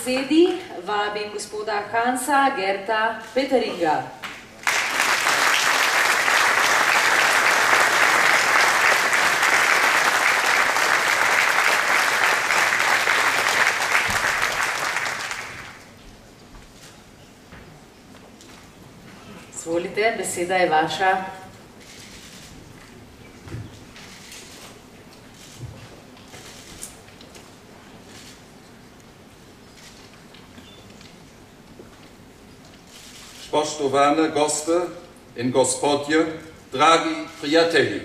besedi vabim gospoda Hansa Gerta Peteringa. Izvolite, beseda je vaša. Spoštovane goste in gospodje, dragi prijatelji.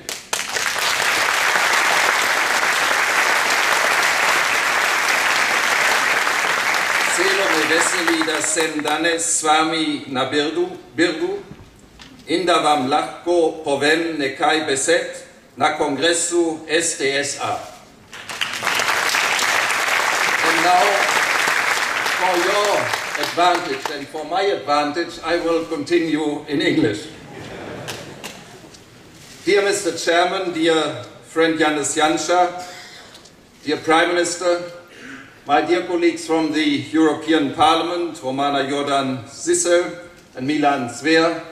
Zelo me veseli, da sem danes s vami na Birdu, Birdu in da vam lahko povem nekaj besed na kongresu STSA. Now, for your advantage and for my advantage, I will continue in English. Dear Mr. Chairman, dear friend Janez Janša, dear Prime Minister, my dear colleagues from the European Parliament, Romana Jordan Cizelj and Milan Zver,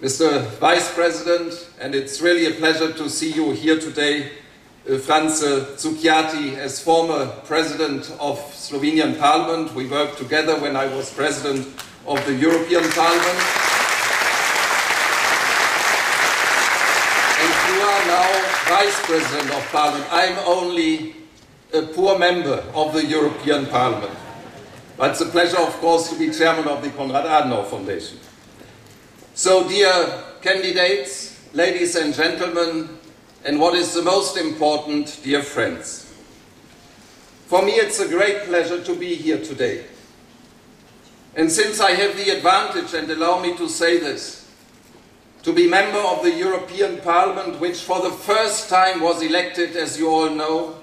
Mr. Vice President, and it's really a pleasure to see you here today, Franz Cukjati, as former President of Slovenian Parliament. We worked together when I was President of the European Parliament. And you are now Vice President of Parliament. I'm only a poor member of the European Parliament. But it's a pleasure, of course, to be Chairman of the Konrad Adenauer Foundation. So, dear candidates, ladies and gentlemen, and what is the most important, dear friends, for me it's a great pleasure to be here today. And since I have the advantage, and allow me to say this, to be member of the European Parliament, which for the first time was elected, as you all know,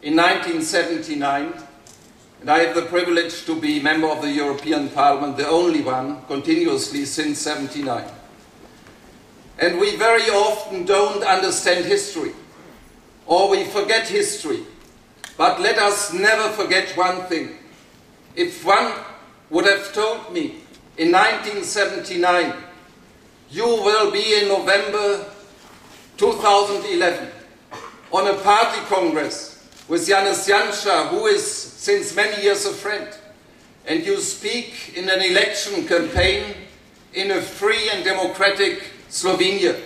in 1979, and I have the privilege to be member of the European Parliament, the only one, continuously since 79. And we very often don't understand history, or we forget history. But let us never forget one thing. If one would have told me in 1979, you will be in November 2011 on a party congress with Janez Janša, who is since many years a friend, and you speak in an election campaign in a free and democratic Slovenia.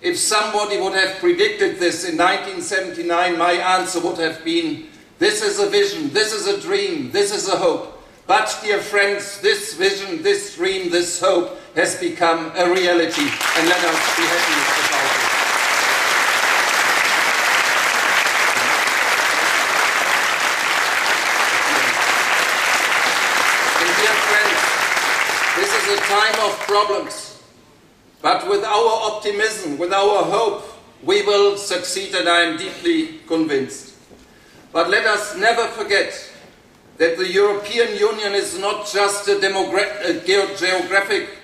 If somebody would have predicted this in 1979, my answer would have been, this is a vision, this is a dream, this is a hope. But, dear friends, this vision, this dream, this hope has become a reality, and let us be happy about it. And dear friends, this is a time of problems. But with our optimism, with our hope, we will succeed, and I am deeply convinced. But let us never forget that the European Union is not just a, a ge- geographic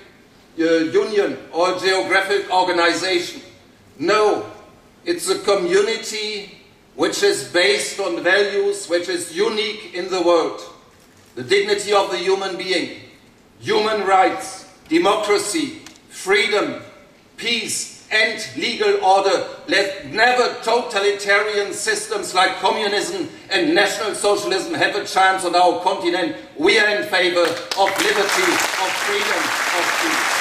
uh, union or geographic organization. No, it's a community which is based on values which is unique in the world. The dignity of the human being, human rights, democracy, freedom, peace, and legal order. Let never totalitarian systems like communism and national socialism have a chance on our continent. We are in favor of liberty, of freedom, of peace.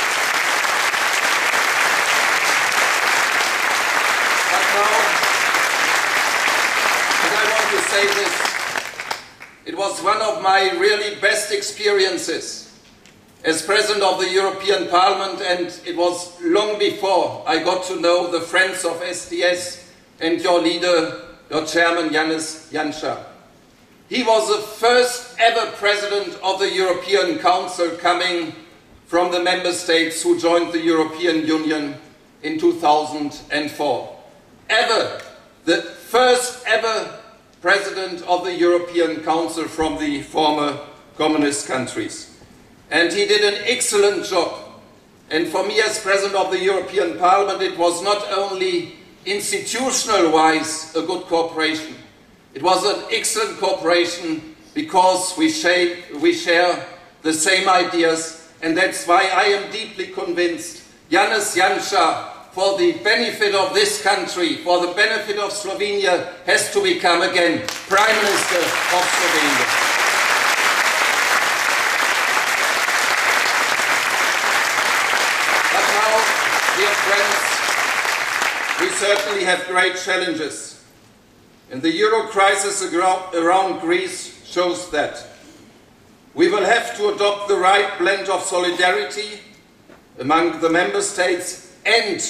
Now, I want to say this, it was one of my really best experiences as President of the European Parliament, and it was long before I got to know the friends of SDS and your leader, your chairman, Janez Janša. He was the first ever President of the European Council coming from the member states who joined the European Union in 2004. Ever, the first ever President of the European Council from the former communist countries and he did an excellent job. And for me, as President of the European Parliament, it was not only institutional wise a good cooperation, it was an excellent cooperation because we, shape, we share the same ideas, and that's why I am deeply convinced Janez Janša, for the benefit of this country, for the benefit of Slovenia, has to become again Prime Minister of Slovenia. But now, dear friends, we certainly have great challenges. And the euro crisis around Greece shows that. We will have to adopt the right blend of solidarity among the member states and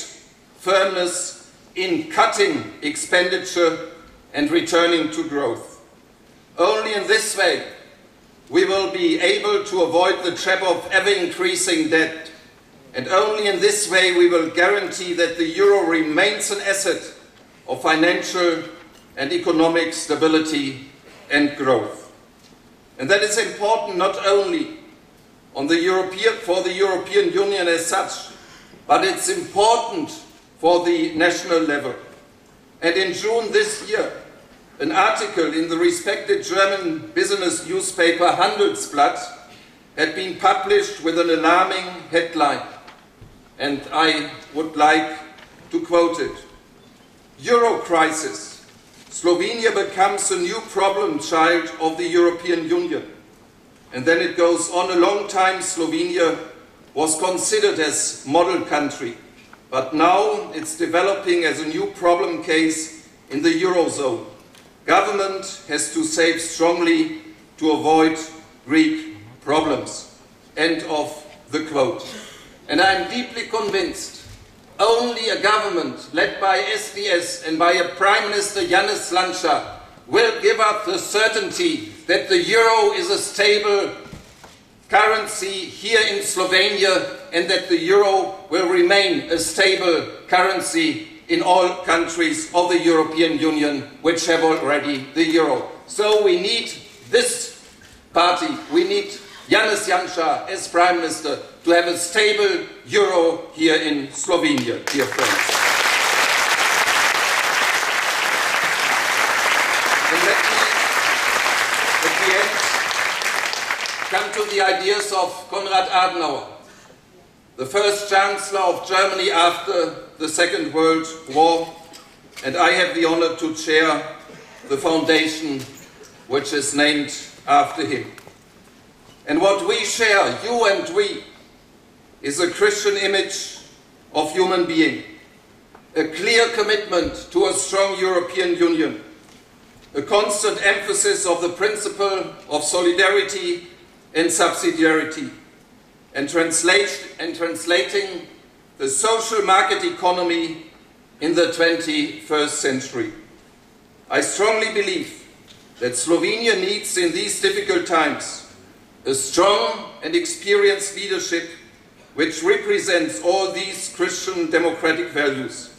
firmness in cutting expenditure and returning to growth. Only in this way we will be able to avoid the trap of ever-increasing debt and only in this way we will guarantee that the euro remains an asset of financial and economic stability and growth. And that is important not only on the European, for the European Union as such, but it's important for the national level. And in June this year, an article in the respected German business newspaper Handelsblatt had been published with an alarming headline. And I would like to quote it. Euro crisis. Slovenia becomes a new problem child of the European Union. And then it goes on, a long time Slovenia was considered as model country, but now it's developing as a new problem case in the Eurozone. Government has to save strongly to avoid Greek problems. End of the quote. And I'm deeply convinced only a government led by SDS and by a Prime Minister Janez Janša will give us the certainty that the euro is a stable currency here in Slovenia and that the euro will remain a stable currency in all countries of the European Union which have already the euro. So we need this party, we need Janez Janša as Prime Minister to have a stable euro here in Slovenia, dear friends. And let me, at the end, come to the ideas of Konrad Adenauer, the first Chancellor of Germany after the Second World War, and I have the honor to chair the foundation which is named after him. And what we share, you and we, is a Christian image of human being, a clear commitment to a strong European Union, a constant emphasis of the principle of solidarity and subsidiarity. And, translate, and translating the social market economy in the 21st century. I strongly believe that Slovenia needs in these difficult times a strong and experienced leadership which represents all these Christian democratic values.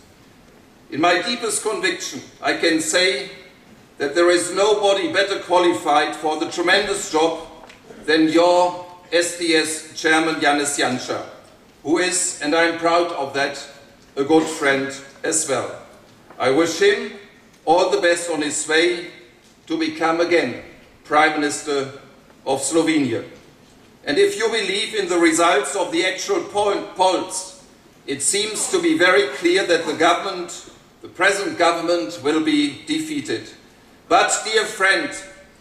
In my deepest conviction, I can say that there is nobody better qualified for the tremendous job than your SDS chairman Janez Janša, who is, and I'm proud of that, a good friend as well. I wish him all the best on his way to become again Prime Minister of Slovenia. And if you believe in the results of the actual polls, it seems to be very clear that the government, the present government, will be defeated. But, dear friend,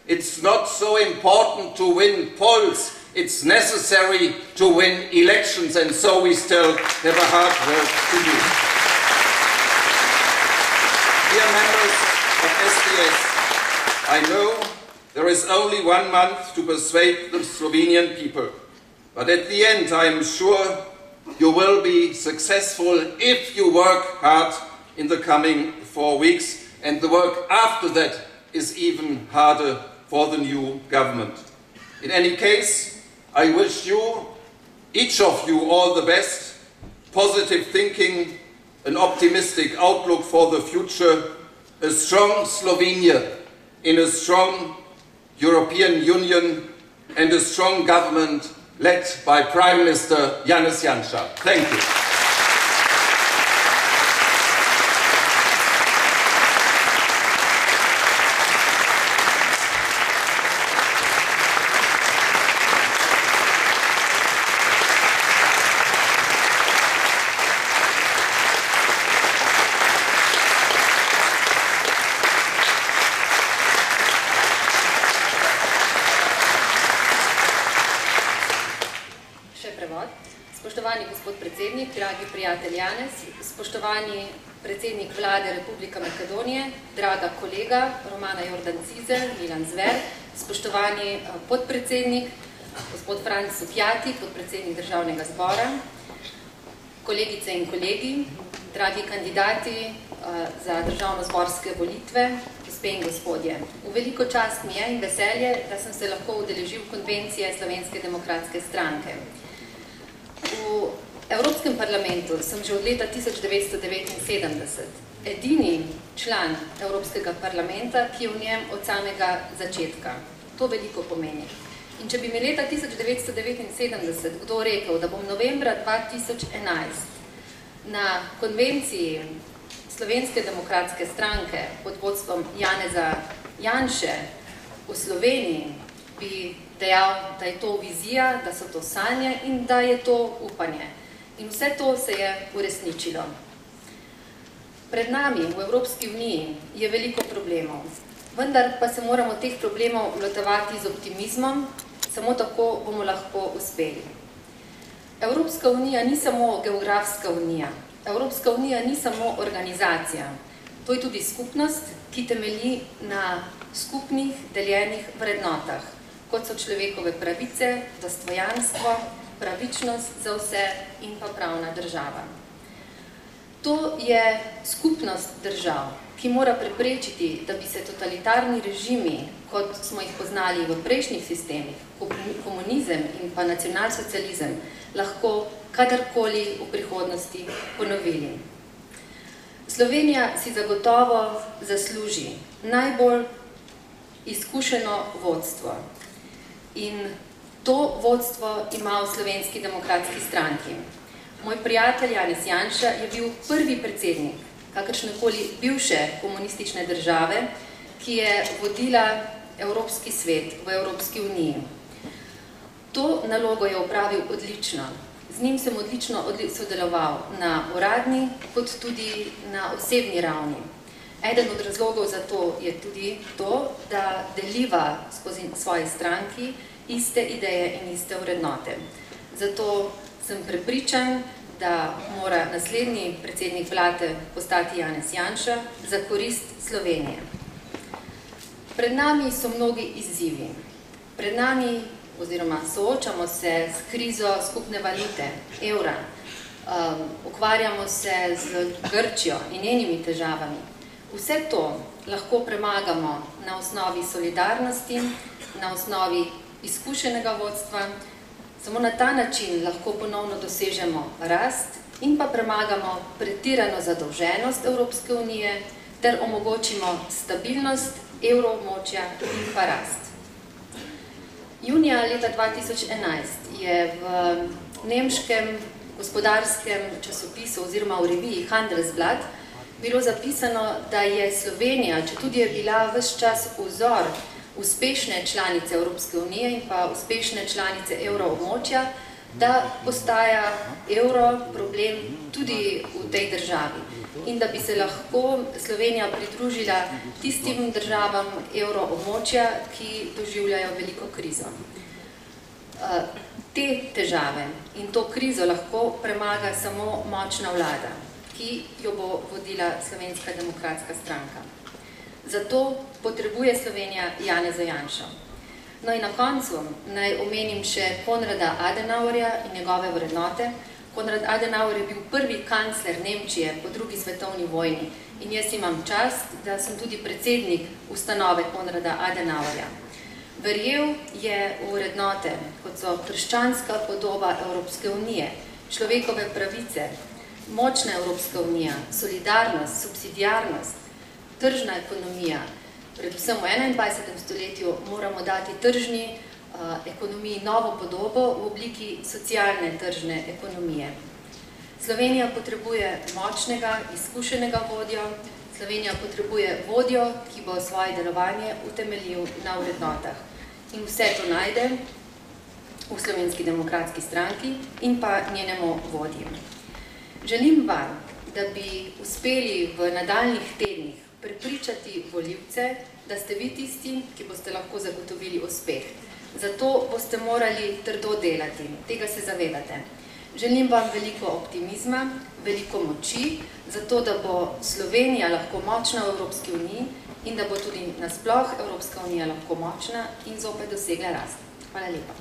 it's not so important to win polls. It's necessary to win elections, and so we still have a hard work to do. Dear members of SDS, I know there is only one month to persuade the Slovenian people. But at the end, I am sure you will be successful if you work hard in the coming four weeks, and the work after that is even harder for the new government. In any case, I wish you, each of you, all the best, positive thinking, an optimistic outlook for the future, a strong Slovenia in a strong European Union and a strong government led by Prime Minister Janez Janša. Thank you. Narod, spoštovani gospod predsednik, dragi prijatelj Janez, spoštovani predsednik vlade Republike Makedonije, draga kolega Romana Jordan Cizel, Milan Zver, spoštovani eh, podpredsednik, gospod Franc Sutjati, podpredsednik državnega zbora, kolegice in kolegi, dragi kandidati eh, za državno-zborske volitve, gospe in gospodje. V veliko čast mi je in veselje, da sem se lahko udeležil konvencije Slovenske demokratske stranke. V Evropskem parlamentu sem že od leta 1979 edini član Evropskega parlamenta, ki je v njem od samega začetka. To veliko pomeni. In če bi mi leta 1979 kdo rekel, da bom novembra 2011 na konvenciji Slovenske demokratske stranke pod vodstvom Janeza Janše v Sloveniji, bi dejal, da je to vizija, da so to sanje in da je to upanje. In vse to se je uresničilo. Pred nami v Evropski uniji je veliko problemov, vendar pa se moramo teh problemov lotevati z optimizmom, samo tako bomo lahko uspeli. Evropska unija ni samo geografska unija, Evropska unija ni samo organizacija, to je tudi skupnost, ki temelji na skupnih deljenih vrednotah, kot so človekove pravice, dostojanstvo, pravičnost za vse in pa pravna država. To je skupnost držav, ki mora preprečiti, da bi se totalitarni režimi, kot smo jih poznali v prejšnjih sistemih, komunizem in pa nacionalsocializem, lahko kadarkoli v prihodnosti ponovili. Slovenija si zagotovo zasluži najbolj izkušeno vodstvo in to vodstvo ima v slovenski demokratski stranki. Moj prijatelj Janez Janša je bil prvi predsednik kakršnekoli bivše komunistične države, ki je vodila Evropski svet v Evropski uniji. To nalogo je upravil odlično. Z njim sem odlično sodeloval na uradni, kot tudi na osebni ravni. Eden od razlogov za to je tudi to, da deliva skozi svoje stranki iste ideje in iste vrednote. Zato sem prepričan, da mora naslednji predsednik vlade postati Janez Janša za korist Slovenije. Pred nami so mnogi izzivi. Pred nami oziroma soočamo se s krizo skupne valute, evra. Um, ukvarjamo se z Grčijo in njenimi težavami. Vse to lahko premagamo na osnovi solidarnosti, na osnovi izkušenega vodstva, Samo na ta način lahko ponovno dosežemo rast in pa premagamo pretirano zadolženost Evropske unije ter omogočimo stabilnost evroobmočja in pa rast. Junija leta 2011 je v nemškem gospodarskem časopisu oziroma v reviji Handelsblad bilo zapisano, da je Slovenija, če tudi je bila vse čas vzor uspešne članice Evropske unije in pa uspešne članice evroobmočja, da postaja evro problem tudi v tej državi in da bi se lahko Slovenija pridružila tistim državam evroobmočja, ki doživljajo veliko krizo. Eh, te težave in to krizo lahko premaga samo močna vlada, ki jo bo vodila Slovenska demokratska stranka. Zato potrebuje Slovenija Janeza Janša. No in na koncu naj omenim še Konrada Adenauerja in njegove vrednote. Konrad Adenauer je bil prvi kancler Nemčije po drugi svetovni vojni in jaz imam čast, da sem tudi predsednik ustanove Konrada Adenauerja. Verjel je v vrednote, kot so krščanska podoba Evropske unije, človekove pravice, močna Evropska unija, solidarnost, subsidijarnost, tržna ekonomija, predvsem v 21. stoletju moramo dati tržni uh, ekonomiji novo podobo v obliki socialne tržne ekonomije. Slovenija potrebuje močnega, izkušenega vodjo, Slovenija potrebuje vodjo, ki bo svoje delovanje utemeljil na vrednotah. In vse to najde v Slovenski demokratski stranki in pa njenemu vodju. Želim vam, da bi uspeli v nadaljnih tednih prepričati voljivce, da ste vi tisti, ki boste lahko zagotovili uspeh. Zato boste morali trdo delati, tega se zavedate. Želim vam veliko optimizma, veliko moči, zato da bo Slovenija lahko močna v Evropski uniji in da bo tudi nasploh Evropska unija lahko močna in zopet dosegla rast. Hvala lepa.